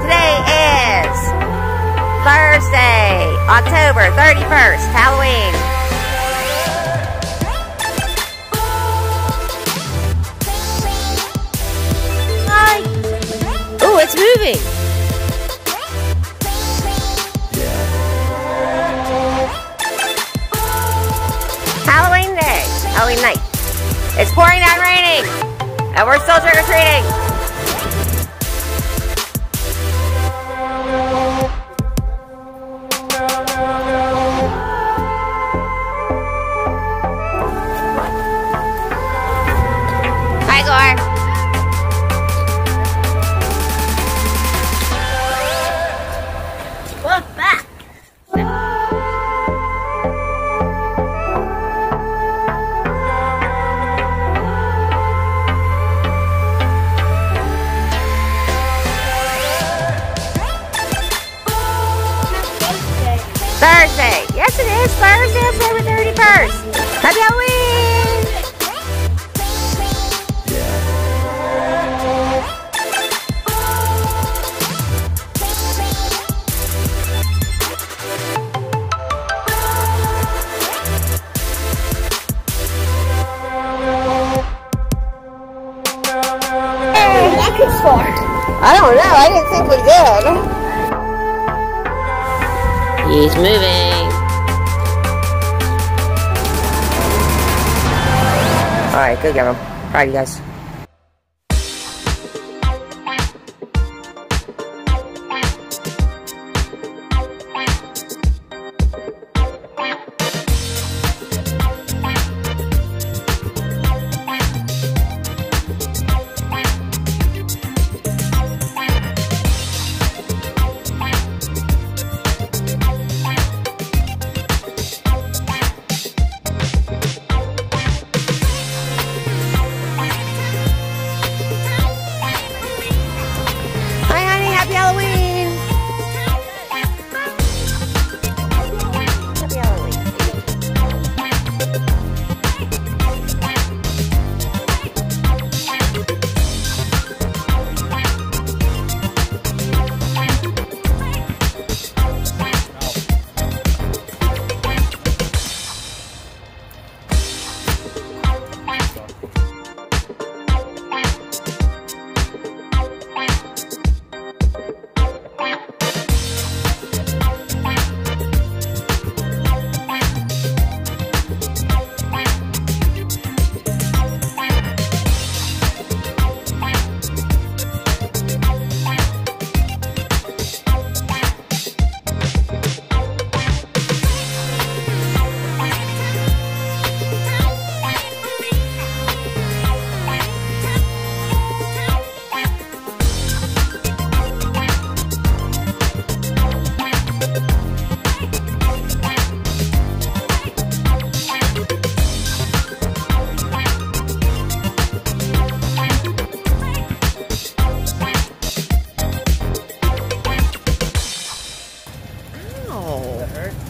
Today is Thursday, October 31st, Halloween. Halloween night. It's pouring down raining, and we're still trick Thursday. Yes, it is Thursday, October 31st. Happy Halloween! I don't know. I didn't think we did. He's moving. All right, good game. Proud of you guys.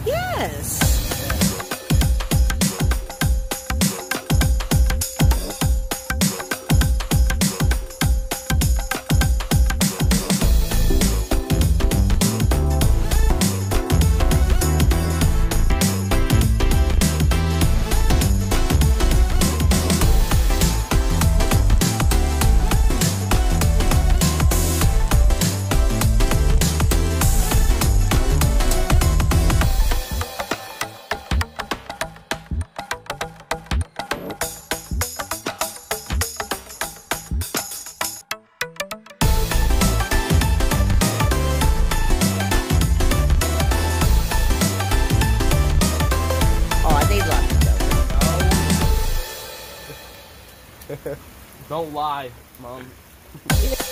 Yes. Don't lie, mom.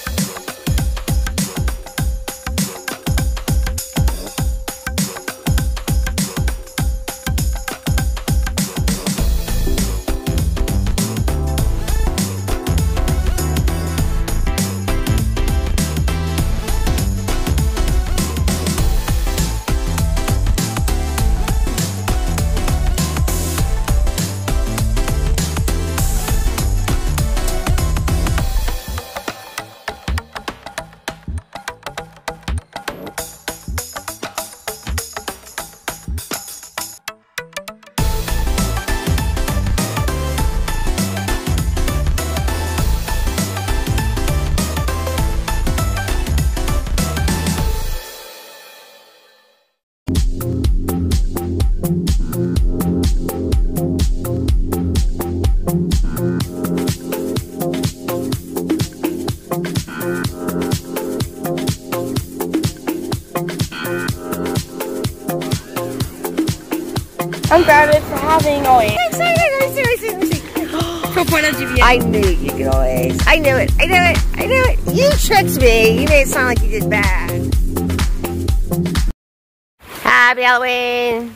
me see. For buenas GBA. I knew you could always. I knew it. I knew it. I knew it. You tricked me. You made it sound like you did bad. Happy Halloween.